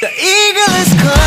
The eagle is coming.